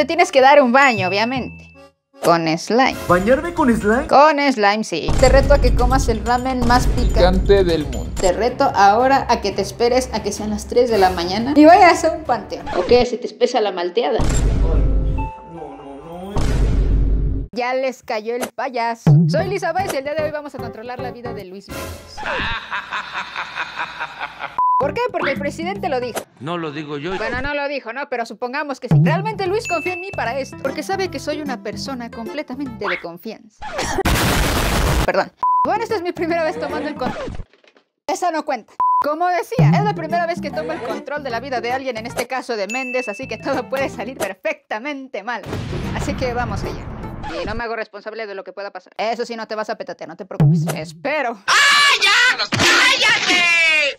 te tienes que dar un baño, obviamente. Con slime. ¿Bañarme con slime? Con slime, sí. Te reto a que comas el ramen más picante Picante del mundo. Te reto ahora a que te esperes a que sean las 3 de la mañana y vayas a un panteón. ¿O qué? ¿Se te espesa la malteada? No, no, no. Ya les cayó el payaso. Soy Lisa Baez y el día de hoy vamos a controlar la vida de Luis Méndez. ¿Por qué? Porque el presidente lo dijo. No lo digo yo. Bueno, no lo dijo, ¿no? Pero supongamos que sí. Realmente Luis confía en mí para esto, porque sabe que soy una persona completamente de confianza. Perdón. Bueno, esta es mi primera vez tomando el control. Esa no cuenta. Como decía, es la primera vez que tomo el control de la vida de alguien, en este caso de Méndez, así que todo puede salir perfectamente mal. Así que vamos allá. Y no me hago responsable de lo que pueda pasar. Eso sí, no te vas a petatear, no te preocupes. Espero. ¿Qué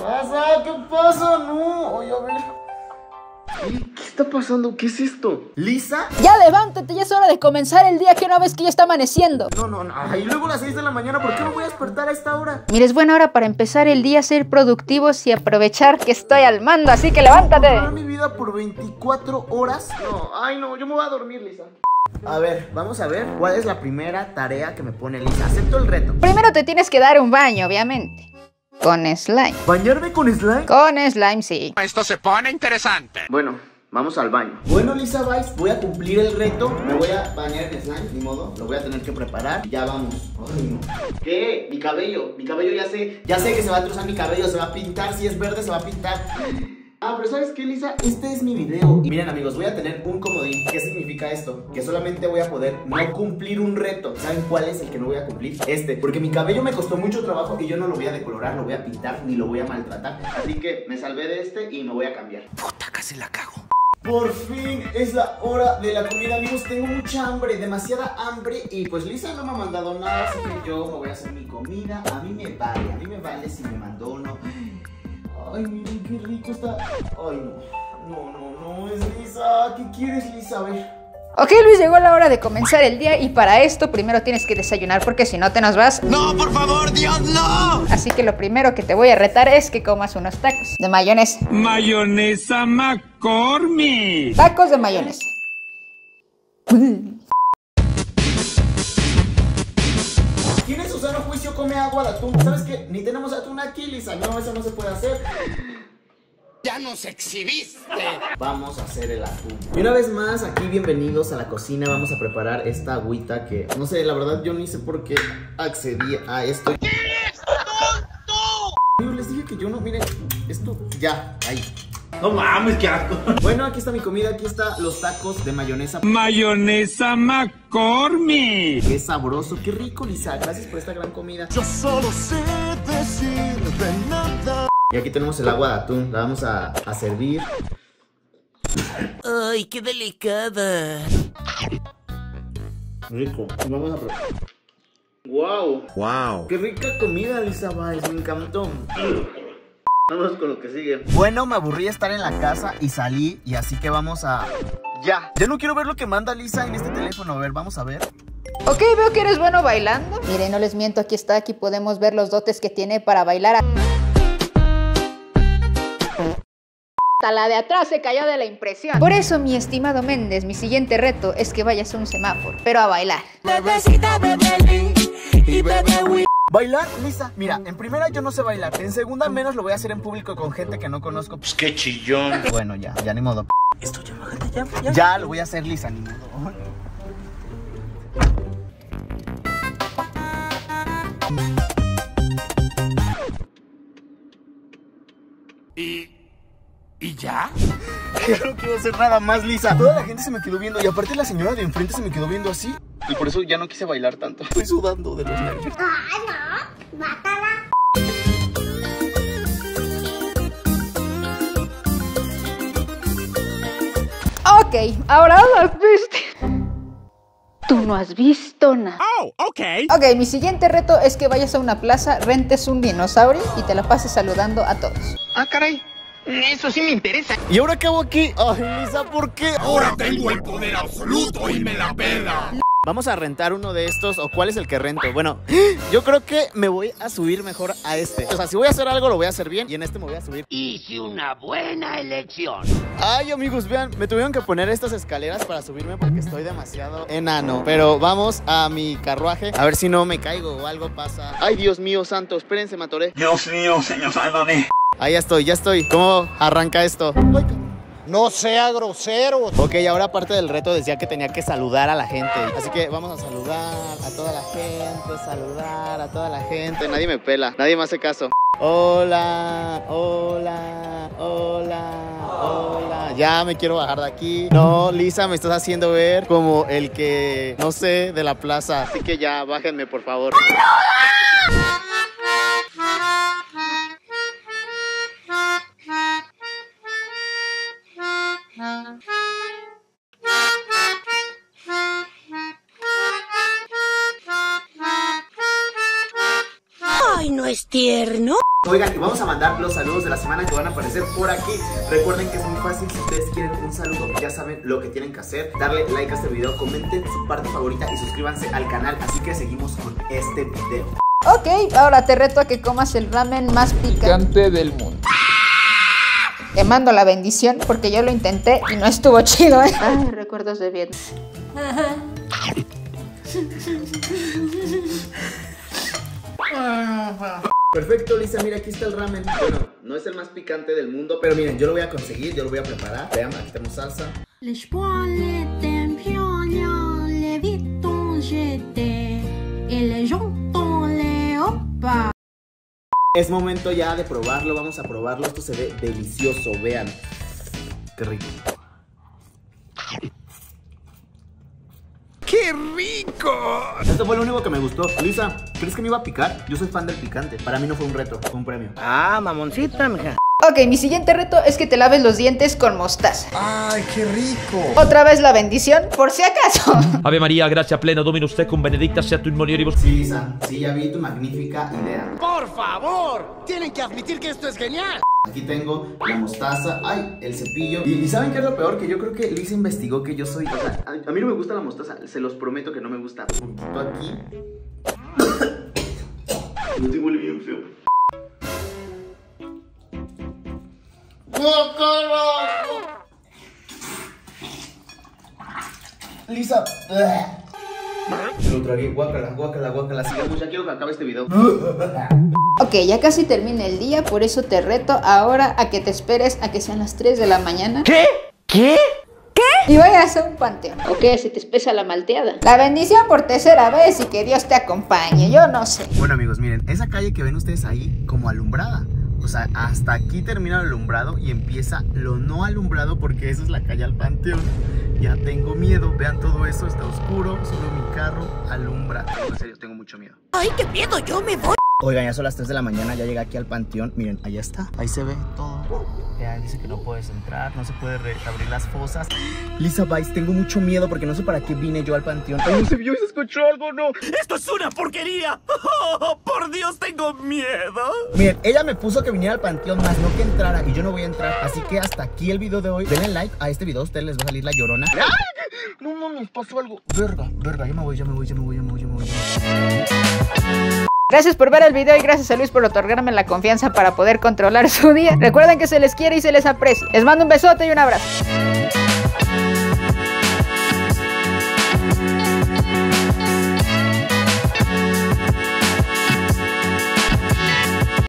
pasa? ¿Qué pasa? No. Oye, a ver. ¿Qué, ¿Qué está pasando? ¿Qué es esto? ¿Lisa? Ya levántate, ya es hora de comenzar el día que no ves que ya está amaneciendo. No, no, no. Ay, luego las 6 de la mañana. ¿Por qué me voy a despertar a esta hora? Mira, es buena hora para empezar el día, ser productivos y aprovechar que estoy al mando, así que levántate. ¿Controlar mi vida por 24 horas? No, ay no, yo me voy a dormir, Lisa. A ver, vamos a ver cuál es la primera tarea que me pone Lisa. Acepto el reto. Primero te tienes que dar un baño, obviamente. Con slime. ¿Bañarme con slime? Con slime, sí. Esto se pone interesante. Bueno, vamos al baño. Bueno, Lisa Vice, voy a cumplir el reto. Me voy a bañar en slime, ni modo. Lo voy a tener que preparar. Ya vamos. Ay, no. ¿Qué? Mi cabello. Mi cabello ya sé. Ya sé que se va a trozar mi cabello. Se va a pintar. Si es verde, se va a pintar. Ah, pero ¿sabes qué, Lisa? Este es mi video. Y miren, amigos, voy a tener un comodín. ¿Qué significa esto? Que solamente voy a poder no cumplir un reto. ¿Saben cuál es el que no voy a cumplir? Este. Porque mi cabello me costó mucho trabajo y yo no lo voy a decolorar, lo voy a pintar, ni lo voy a maltratar. Así que me salvé de este y me voy a cambiar. Puta, casi la cago. Por fin es la hora de la comida, amigos. Tengo mucha hambre, demasiada hambre. Y pues Lisa no me ha mandado nada, así que yo me voy a hacer mi comida. A mí me vale, a mí me vale si me mandó o no. Ay, miren qué rico está. Ay, no. No, no, no, es Lisa. ¿Qué quieres, Lisa? A ver. Ok, Luis, llegó la hora de comenzar el día y para esto primero tienes que desayunar porque si no te nos vas. No, por favor, Dios, no. Así que lo primero que te voy a retar es que comas unos tacos de mayonesa. Mayonesa McCormick. Tacos de mayonesa. Come agua de atún? ¿Sabes qué? Ni tenemos atún aquí, Lisa. No, eso no se puede hacer. Ya nos exhibiste. Vamos a hacer el atún. Y una vez más, aquí bienvenidos a la cocina. Vamos a preparar esta agüita que, no sé, la verdad yo ni sé por qué accedí a esto. Yo les dije que yo no, miren, esto ya, ahí. No mames, qué asco. Bueno, aquí está mi comida, aquí está los tacos de mayonesa. Mayonesa McCormick. Qué sabroso, qué rico, Lisa. Gracias por esta gran comida. Yo solo sé decir de nada. Y aquí tenemos el agua de atún. La vamos a, a servir. Ay, qué delicada. Rico. Vamos a probar. ¡Wow! Wow. ¡Qué rica comida, Lisa Vice! Me encantó. Vamos con lo que sigue. Bueno, me aburrí de estar en la casa y salí. Y así que vamos a. Ya. Ya no quiero ver lo que manda Lisa en este teléfono. A ver, vamos a ver. Ok, veo que eres bueno bailando. Miren, no les miento, aquí está, aquí podemos ver los dotes que tiene para bailar. Hasta la de atrás se cayó de la impresión. Por eso, mi estimado Méndez, mi siguiente reto es que vayas a un semáforo, pero a bailar. ¿Bailar, Lisa? Mira, en primera yo no sé bailar. En segunda menos lo voy a hacer en público con gente que no conozco. Pues qué chillón. Bueno, ya, ya ni modo. Esto ya, bájate, ya, ya. Ya lo voy a hacer, Lisa, ni modo. ¿Y. ¿Y ya? Yo no quiero hacer nada más, Lisa. Toda la gente se me quedó viendo y aparte la señora de enfrente se me quedó viendo así. Y por eso ya no quise bailar tanto. Estoy sudando de los nervios. Ok, ahora las viste. Tú no has visto nada. Oh, ok. Ok, mi siguiente reto es que vayas a una plaza, rentes un dinosaurio y te la pases saludando a todos. Ah, caray. Eso sí me interesa. ¿Y ahora qué hago aquí? Ay, Lisa, ¿por qué? Ahora tengo el poder absoluto y me la pela. Vamos a rentar uno de estos o cuál es el que rento. Bueno, yo creo que me voy a subir mejor a este. O sea, si voy a hacer algo lo voy a hacer bien y en este me voy a subir. Hice una buena elección. Ay, amigos, vean, me tuvieron que poner estas escaleras para subirme porque estoy demasiado enano. Pero vamos a mi carruaje a ver si no me caigo o algo pasa. Ay, Dios mío, santo, espérense, me atoré. Dios mío, señor, sálvame. Ahí ya estoy, ya estoy. ¿Cómo arranca esto? No sea grosero. Ok, ahora parte del reto decía que tenía que saludar a la gente. Así que vamos a saludar a toda la gente, saludar a toda la gente. Nadie me pela, nadie me hace caso. Hola, hola, hola, hola. Ya me quiero bajar de aquí. No, Lisa, me estás haciendo ver como el que, no sé, de la plaza. Así que ya, bájenme, por favor. Es tierno? Oigan, y vamos a mandar los saludos de la semana que van a aparecer por aquí. Recuerden que es muy fácil, si ustedes quieren un saludo, ya saben lo que tienen que hacer. Darle like a este video, comenten su parte favorita y suscríbanse al canal. Así que seguimos con este video. Ok, ahora te reto a que comas el ramen más picante. Cante del mundo. Te mando la bendición porque yo lo intenté y no estuvo chido, ¿eh? Ay, recuerdos de Vietnam. Perfecto, Lisa, mira, aquí está el ramen. Bueno, no es el más picante del mundo, pero miren, yo lo voy a conseguir, yo lo voy a preparar. Vean, aquí tenemos salsa. Es momento ya de probarlo, vamos a probarlo. Esto se ve delicioso, vean. Qué rico. ¡Qué rico! Esto fue lo único que me gustó. Lisa, ¿crees que me iba a picar? Yo soy fan del picante. Para mí no fue un reto, fue un premio. Ah, mamoncita, mija. Ok, mi siguiente reto es que te laves los dientes con mostaza. Ay, qué rico. Otra vez la bendición, por si acaso. Ave María, gracia plena, Dominus tecum, benedicta sea tu in mulieribus. Sí, Lisa, sí, ya vi tu magnífica idea. Por favor, tienen que admitir que esto es genial. Aquí tengo la mostaza, ay, el cepillo. Y, y ¿saben qué es lo peor? Que yo creo que Lisa investigó que yo soy. O sea, a, a mí no me gusta la mostaza, se los prometo que no me gusta. Un poquito aquí. No te huele bien feo. ¡Guácala! Lisa. Me lo tragué, guácala, guácala, guácala. Sigamos, ya quiero que acabe este video. Ok, ya casi termina el día, por eso te reto ahora a que te esperes a que sean las 3 de la mañana. ¿Qué? ¿Qué? Y vayas a un panteón. Ok, se te espesa la malteada. La bendición por tercera vez y que Dios te acompañe, yo no sé. Bueno amigos, miren, esa calle que ven ustedes ahí como alumbrada. O sea, hasta aquí termina el alumbrado y empieza lo no alumbrado porque esa es la calle al panteón. Ya tengo miedo, vean todo eso, está oscuro, solo mi carro alumbra. En serio, tengo mucho miedo. Ay, qué miedo, yo me voy. Oigan, ya son las 3 de la mañana, ya llegué aquí al panteón. Miren, allá está, ahí se ve todo. Vean, dice que no puedes entrar, no se puede abrir las fosas. Lisa Vice, tengo mucho miedo porque no sé para qué vine yo al panteón. Ay, no se vio y se escuchó algo, no. ¡Esto es una porquería! ¡Oh, por Dios, tengo miedo! Miren, ella me puso que viniera al panteón más no que entrara y yo no voy a entrar. Así que hasta aquí el video de hoy. Denle like a este video, a ustedes les va a salir la llorona. ¡Ay! No mames, pasó algo. Verga, verga, ya me voy, ya me voy, ya me voy, ya me voy, ya me voy. Gracias por ver el video y gracias a Luis por otorgarme la confianza para poder controlar su día. Recuerden que se les quiere y se les aprecia. Les mando un besote y un abrazo.